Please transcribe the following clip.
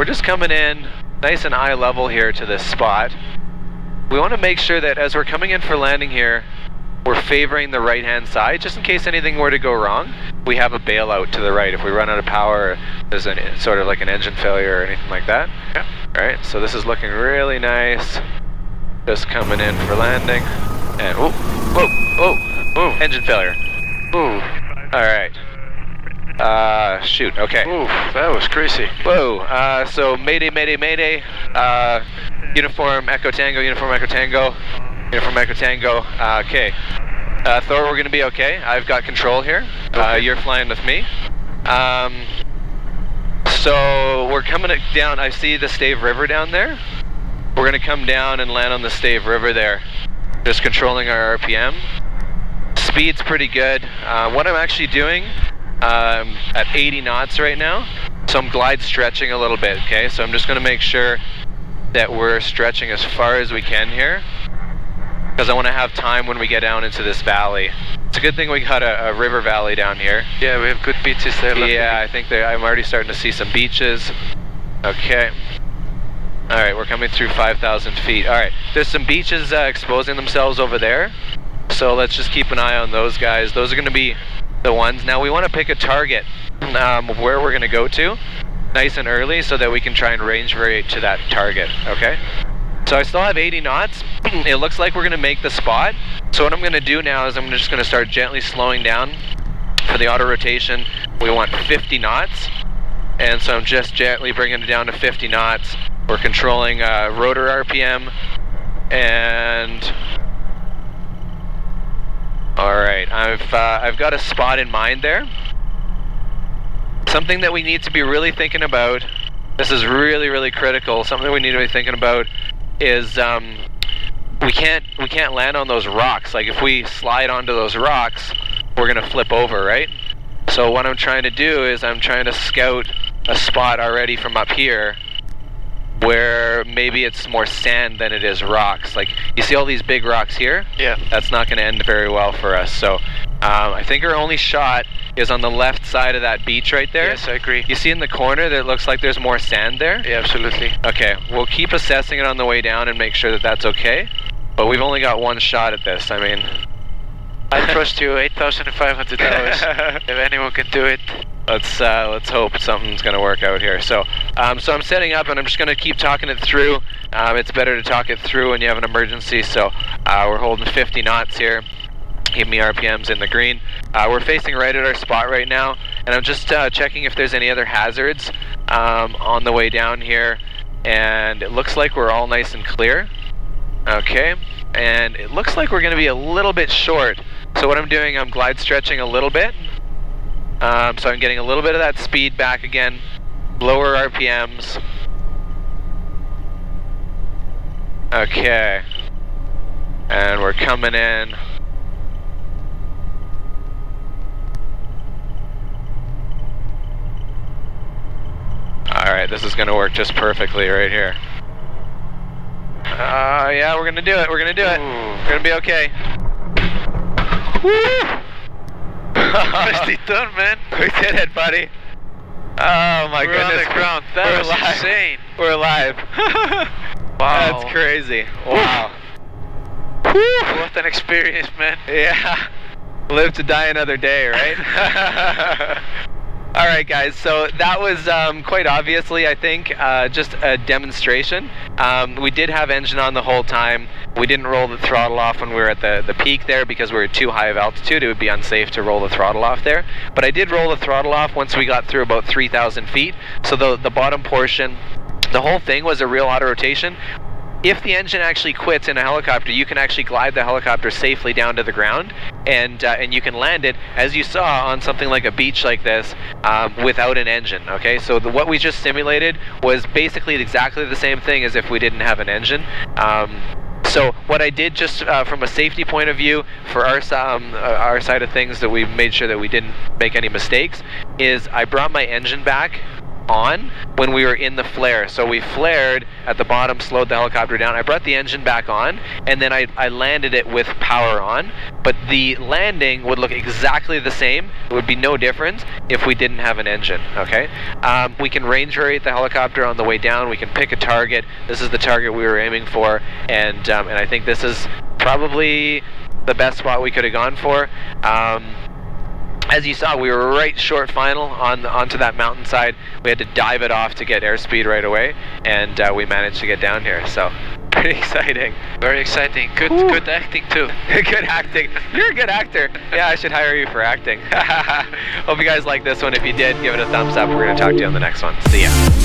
we're just coming in nice and eye level here to this spot. We want to make sure that as we're coming in for landing here, we're favoring the right hand side just in case anything were to go wrong. We have a bailout to the right if we run out of power, there's an, sort of like an engine failure or anything like that. Yeah. Alright, so this is looking really nice. Just coming in for landing. And whoa, whoa, whoa, whoa, engine failure. Ooh, Alright. Uh, shoot, okay. ooh, that was crazy. Whoa, uh, so Mayday, Mayday, Mayday, uh, Uniform Echo Tango, Uniform Echo Tango, Uniform Echo Tango, uh, okay. Uh, Thor, we're gonna be okay. I've got control here. Uh, you're flying with me. Um, so we're coming down, I see the Stave River down there. We're gonna come down and land on the Stave River there. Just controlling our RPM. Speed's pretty good. Uh, what I'm actually doing, um, at 80 knots right now, so I'm glide stretching a little bit, okay? So I'm just gonna make sure that we're stretching as far as we can here because I want to have time when we get down into this valley. It's a good thing we got a, a river valley down here. Yeah, we have good beaches there. Yeah, I think I'm already starting to see some beaches. Okay. All right, we're coming through 5,000 feet. All right, there's some beaches uh, exposing themselves over there. So let's just keep an eye on those guys. Those are going to be the ones. Now we want to pick a target um, where we're going to go to nice and early so that we can try and range variate to that target, okay? So I still have 80 knots. it looks like we're going to make the spot. So what I'm going to do now is I'm just going to start gently slowing down for the auto rotation. We want 50 knots. And so I'm just gently bringing it down to 50 knots. We're controlling uh, rotor RPM and all right, I've uh, I've got a spot in mind there. Something that we need to be really thinking about. This is really really critical. Something we need to be thinking about is um, we can't we can't land on those rocks. Like if we slide onto those rocks, we're gonna flip over, right? So what I'm trying to do is I'm trying to scout a spot already from up here where maybe it's more sand than it is rocks. Like you see all these big rocks here? Yeah. That's not going to end very well for us. So um, I think our only shot is on the left side of that beach right there. Yes, I agree. You see in the corner that it looks like there's more sand there? Yeah, absolutely. Okay, we'll keep assessing it on the way down and make sure that that's okay. But we've only got one shot at this. I mean, I trust you 8,500 hours. if anyone can do it. Let's uh, let's hope something's gonna work out here. So um, so I'm setting up and I'm just gonna keep talking it through. Um, it's better to talk it through when you have an emergency. So uh, we're holding 50 knots here. Keep me RPMs in the green. Uh, we're facing right at our spot right now, and I'm just uh, checking if there's any other hazards um, on the way down here. And it looks like we're all nice and clear. Okay, and it looks like we're going to be a little bit short. So what I'm doing, I'm glide stretching a little bit. Um, so I'm getting a little bit of that speed back again, lower RPMs. Okay. And we're coming in. Alright, this is gonna work just perfectly right here. Uh, yeah, we're gonna do it, we're gonna do it. Ooh. We're gonna be okay. Nicely done, man. We did it, buddy. Oh my We're on goodness. the ground. That We're was alive. insane. We're alive. Wow. That's crazy. Wow. What an experience, man. Yeah. Live to die another day, right? All right, guys. So that was um, quite obviously, I think, uh, just a demonstration. Um, we did have engine on the whole time. We didn't roll the throttle off when we were at the, the peak there because we were too high of altitude. It would be unsafe to roll the throttle off there. But I did roll the throttle off once we got through about 3,000 feet. So the, the bottom portion, the whole thing was a real auto rotation if the engine actually quits in a helicopter, you can actually glide the helicopter safely down to the ground, and uh, and you can land it, as you saw, on something like a beach like this, um, without an engine. Okay, so the, what we just simulated was basically exactly the same thing as if we didn't have an engine. Um, so what I did, just uh, from a safety point of view, for our um, uh, our side of things, that we made sure that we didn't make any mistakes, is I brought my engine back on when we were in the flare. So we flared at the bottom, slowed the helicopter down. I brought the engine back on, and then I, I landed it with power on. But the landing would look exactly the same. It would be no difference if we didn't have an engine. Okay. Um, we can range rate the helicopter on the way down. We can pick a target. This is the target we were aiming for, and um, and I think this is probably the best spot we could have gone for. Um, as you saw, we were right short final on onto that mountainside. We had to dive it off to get airspeed right away, and uh, we managed to get down here. So pretty exciting. Very exciting. Good, Ooh. good acting too. good acting. You're a good actor. Yeah, I should hire you for acting. Hope you guys like this one. If you did, give it a thumbs up. We're gonna talk to you on the next one. See ya.